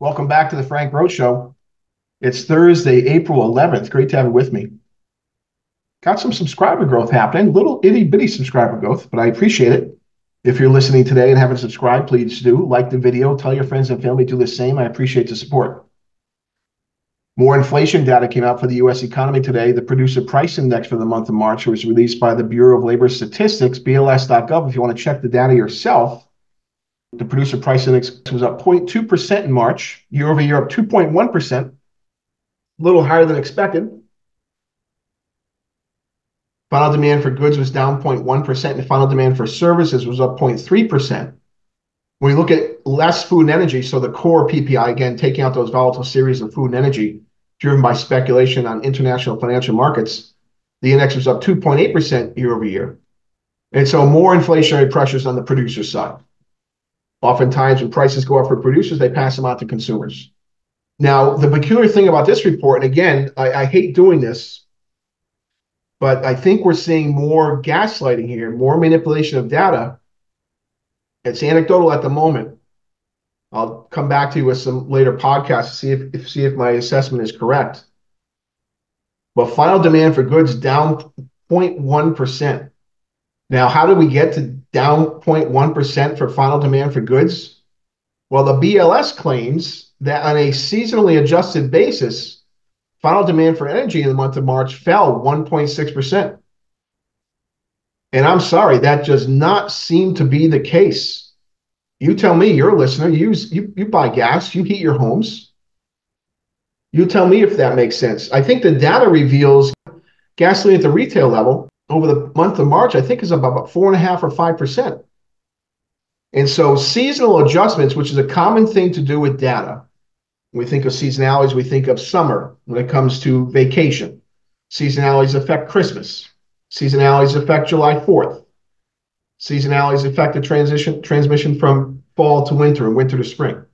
Welcome back to the Frank Roche Show. It's Thursday, April 11th. Great to have you with me. Got some subscriber growth happening, little itty bitty subscriber growth, but I appreciate it. If you're listening today and haven't subscribed, please do like the video, tell your friends and family to do the same. I appreciate the support. More inflation data came out for the US economy today. The producer price index for the month of March was released by the Bureau of Labor Statistics, BLS.gov. If you want to check the data yourself, the producer price index was up 0.2% in March, year over year up 2.1%, a little higher than expected. Final demand for goods was down 0.1%, and final demand for services was up 0.3%. When we look at less food and energy, so the core PPI, again, taking out those volatile series of food and energy driven by speculation on international financial markets, the index was up 2.8% year over year. And so more inflationary pressures on the producer side. Oftentimes, when prices go up for producers, they pass them on to consumers. Now, the peculiar thing about this report, and again, I, I hate doing this, but I think we're seeing more gaslighting here, more manipulation of data. It's anecdotal at the moment. I'll come back to you with some later podcasts to see if, if see if my assessment is correct. But final demand for goods down 0.1%. Now, how did we get to down 0.1% for final demand for goods? while the BLS claims that on a seasonally adjusted basis, final demand for energy in the month of March fell 1.6%. And I'm sorry, that does not seem to be the case. You tell me, you're a listener, you, you, you buy gas, you heat your homes. You tell me if that makes sense. I think the data reveals gasoline at the retail level over the month of March, I think is about four and a half or five percent. And so seasonal adjustments, which is a common thing to do with data, we think of seasonalities, we think of summer when it comes to vacation. Seasonalities affect Christmas. Seasonalities affect July 4th. Seasonalities affect the transition transmission from fall to winter and winter to spring.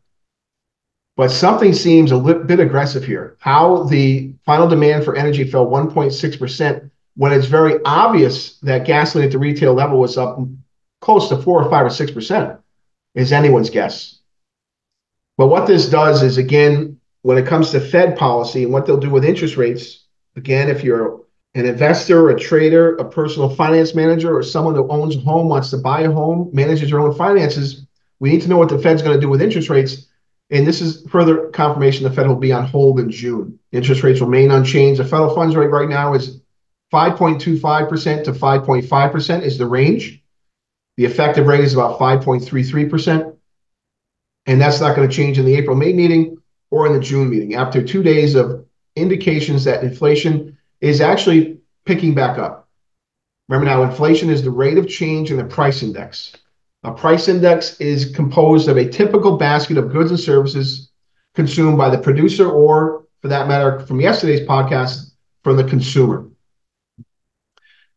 But something seems a bit aggressive here. How the final demand for energy fell 1.6% when it's very obvious that gasoline at the retail level was up close to four or five or six percent is anyone's guess. But what this does is, again, when it comes to Fed policy and what they'll do with interest rates, again, if you're an investor, a trader, a personal finance manager, or someone who owns a home, wants to buy a home, manages your own finances, we need to know what the Fed's going to do with interest rates. And this is further confirmation the Fed will be on hold in June. Interest rates remain unchanged. The federal funds rate right now is 5.25% to 5.5% is the range. The effective rate is about 5.33%. And that's not going to change in the April May meeting or in the June meeting after two days of indications that inflation is actually picking back up. Remember now, inflation is the rate of change in the price index. A price index is composed of a typical basket of goods and services consumed by the producer or, for that matter, from yesterday's podcast, from the consumer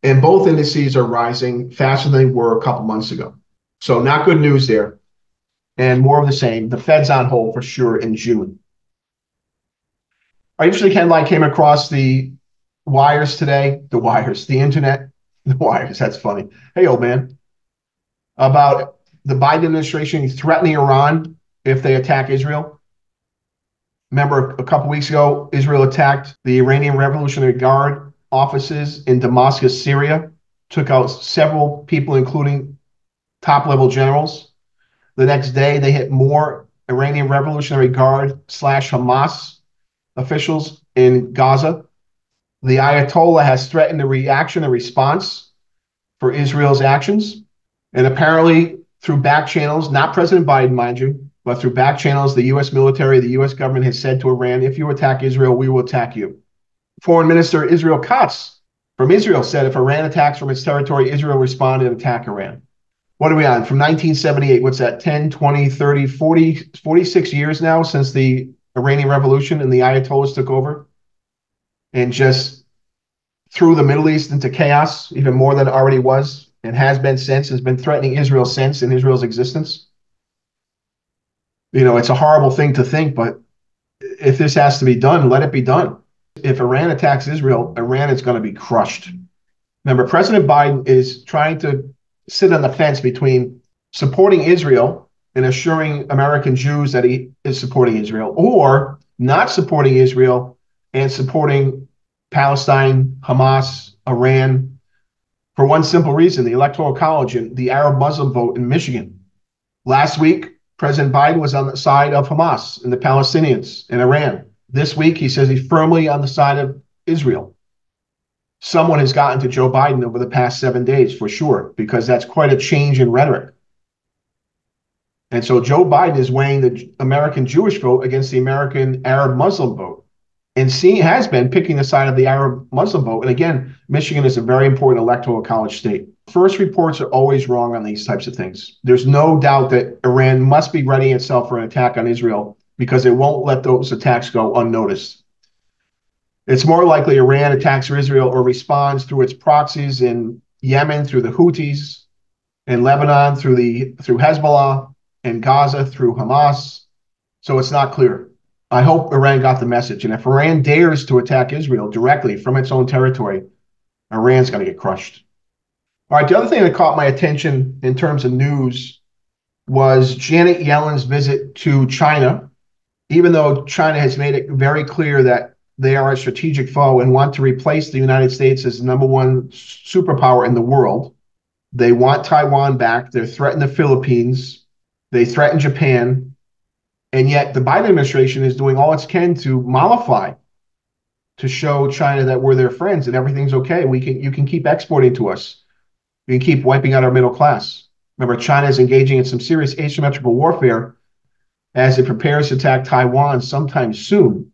and both indices are rising faster than they were a couple months ago. So not good news there. And more of the same. The Fed's on hold for sure in June. I usually Ken like came across the wires today, the wires, the internet, the wires. That's funny. Hey, old man, about the Biden administration threatening Iran if they attack Israel. Remember, a couple weeks ago, Israel attacked the Iranian Revolutionary Guard offices in Damascus, Syria, took out several people, including top level generals. The next day, they hit more Iranian Revolutionary Guard slash Hamas officials in Gaza. The Ayatollah has threatened a reaction, a response for Israel's actions. And apparently, through back channels, not President Biden, mind you, but through back channels, the U.S. military, the U.S. government has said to Iran, if you attack Israel, we will attack you. Foreign Minister Israel Katz from Israel said if Iran attacks from its territory, Israel respond and attack Iran. What are we on? From 1978, what's that? 10, 20, 30, 40, 46 years now since the Iranian Revolution and the Ayatollahs took over and just threw the Middle East into chaos, even more than it already was and has been since, has been threatening Israel since in Israel's existence. You know, it's a horrible thing to think, but if this has to be done, let it be done if Iran attacks Israel, Iran is going to be crushed. Remember, President Biden is trying to sit on the fence between supporting Israel and assuring American Jews that he is supporting Israel, or not supporting Israel and supporting Palestine, Hamas, Iran, for one simple reason the Electoral College and the Arab Muslim vote in Michigan. Last week, President Biden was on the side of Hamas and the Palestinians and Iran. This week, he says he's firmly on the side of Israel. Someone has gotten to Joe Biden over the past seven days for sure, because that's quite a change in rhetoric. And so Joe Biden is weighing the American Jewish vote against the American Arab Muslim vote. And has been picking the side of the Arab Muslim vote. And again, Michigan is a very important electoral college state. First reports are always wrong on these types of things. There's no doubt that Iran must be readying itself for an attack on Israel because it won't let those attacks go unnoticed. It's more likely Iran attacks Israel or responds through its proxies in Yemen through the Houthis, in Lebanon through the through Hezbollah, in Gaza through Hamas. So it's not clear. I hope Iran got the message. And if Iran dares to attack Israel directly from its own territory, Iran's going to get crushed. All right, the other thing that caught my attention in terms of news was Janet Yellen's visit to China, even though China has made it very clear that they are a strategic foe and want to replace the United States as the number one superpower in the world. They want Taiwan back. They're threatening the Philippines. They threaten Japan. And yet the Biden administration is doing all it can to mollify, to show China that we're their friends and everything's okay. We can you can keep exporting to us. You can keep wiping out our middle class. Remember, China is engaging in some serious asymmetrical warfare as it prepares to attack Taiwan sometime soon.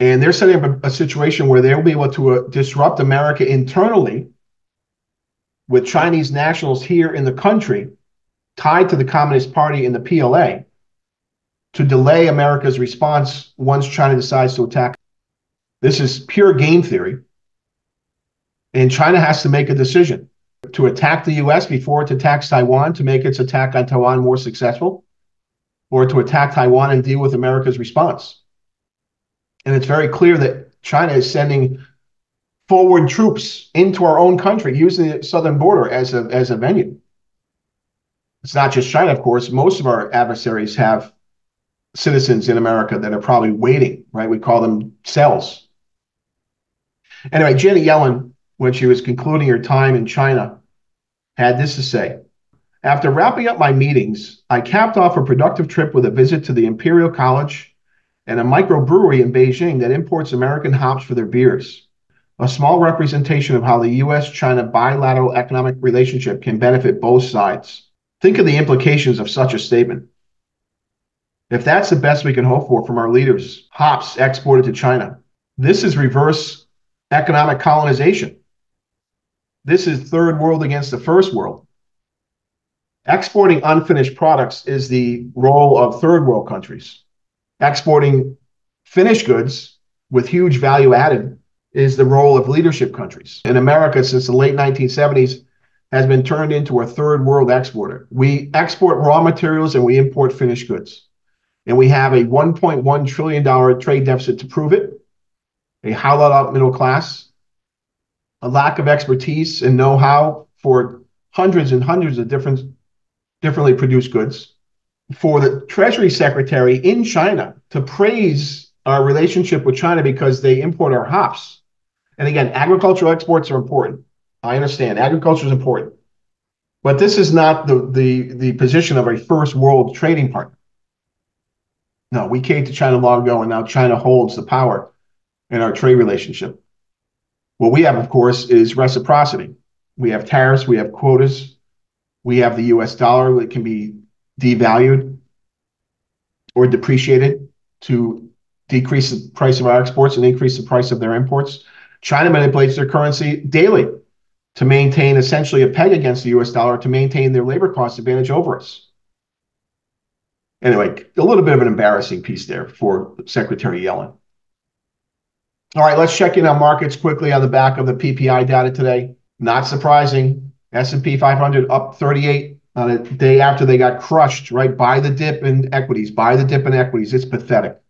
And they're setting up a, a situation where they'll be able to uh, disrupt America internally with Chinese nationals here in the country tied to the Communist Party and the PLA to delay America's response once China decides to attack. This is pure game theory. And China has to make a decision to attack the US before it attacks Taiwan to make its attack on Taiwan more successful, or to attack Taiwan and deal with America's response. And it's very clear that China is sending forward troops into our own country using the southern border as a, as a venue. It's not just China, of course. Most of our adversaries have citizens in America that are probably waiting, right? We call them cells. Anyway, Janet Yellen, when she was concluding her time in China, had this to say After wrapping up my meetings, I capped off a productive trip with a visit to the Imperial College and a microbrewery in Beijing that imports American hops for their beers. A small representation of how the US China bilateral economic relationship can benefit both sides. Think of the implications of such a statement. If that's the best we can hope for from our leaders, hops exported to China, this is reverse economic colonization. This is third world against the first world. Exporting unfinished products is the role of third world countries exporting finished goods with huge value added is the role of leadership countries. In America, since the late 1970s, has been turned into a third world exporter. We export raw materials and we import finished goods. And we have a $1.1 trillion trade deficit to prove it, a hollowed out middle class, a lack of expertise and know how for hundreds and hundreds of different, differently produced goods, for the Treasury Secretary in China to praise our relationship with China because they import our hops. And again, agricultural exports are important. I understand agriculture is important, but this is not the, the, the position of a first world trading partner. No, we came to China long ago, and now China holds the power in our trade relationship. What we have, of course, is reciprocity. We have tariffs, we have quotas, we have the US dollar that can be devalued or depreciated to decrease the price of our exports and increase the price of their imports. China manipulates their currency daily to maintain essentially a peg against the US dollar to maintain their labor cost advantage over us. Anyway, a little bit of an embarrassing piece there for Secretary Yellen. All right, let's check in on markets quickly on the back of the PPI data today. Not surprising, S&P 500 up 38 on a day after they got crushed, right? Buy the dip in equities, buy the dip in equities. It's pathetic.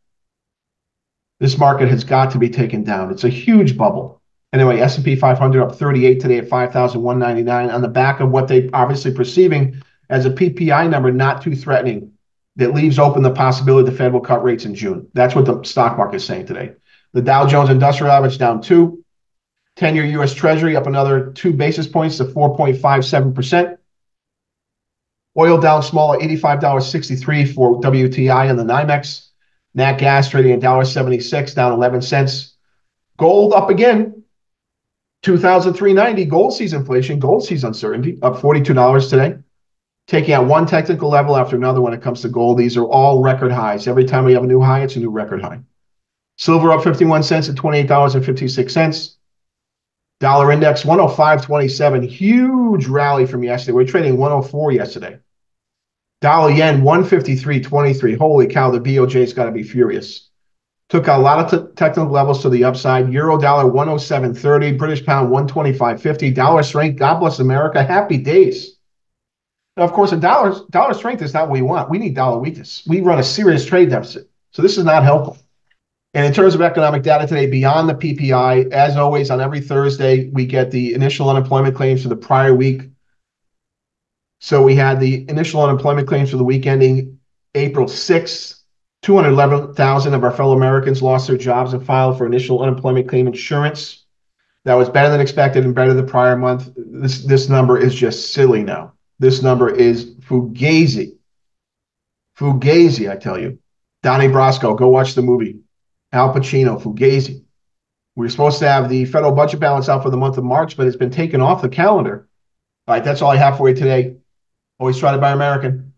This market has got to be taken down. It's a huge bubble. Anyway, S&P 500 up 38 today at 5,199 on the back of what they obviously perceiving as a PPI number not too threatening that leaves open the possibility the Fed will cut rates in June. That's what the stock market is saying today. The Dow Jones Industrial Average down two. 10 year US Treasury up another two basis points to 4.57%. Oil down small at $85.63 for WTI and the NYMEX. Nat gas trading at $1.76, down 11 cents. Gold up again. 2003.90 gold sees inflation, gold sees uncertainty, up $42 today. Taking out one technical level after another when it comes to gold. These are all record highs. Every time we have a new high, it's a new record high. Silver up 51 cents at $28.56. Dollar index 105.27. Huge rally from yesterday. We are trading 104 yesterday. Dollar yen 153.23. Holy cow, the BOJ's got to be furious. Took a lot of technical levels to the upside. Euro dollar 107.30. British pound 125.50. Dollar strength. God bless America. Happy days. Now, of course, a dollar dollar strength is not what we want. We need dollar weakness. We run a serious trade deficit. So this is not helpful. And in terms of economic data today, beyond the PPI, as always, on every Thursday, we get the initial unemployment claims for the prior week. So we had the initial unemployment claims for the week ending April 6th. 211,000 of our fellow Americans lost their jobs and filed for initial unemployment claim insurance. That was better than expected and better than the prior month. This, this number is just silly now. This number is fugazi. Fugazi, I tell you. Donnie Brasco, go watch the movie. Al Pacino, Fugazi. We are supposed to have the federal budget balance out for the month of March, but it's been taken off the calendar. All right, that's all I have for you today. Always try to buy American.